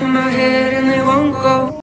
in my head and they won't go.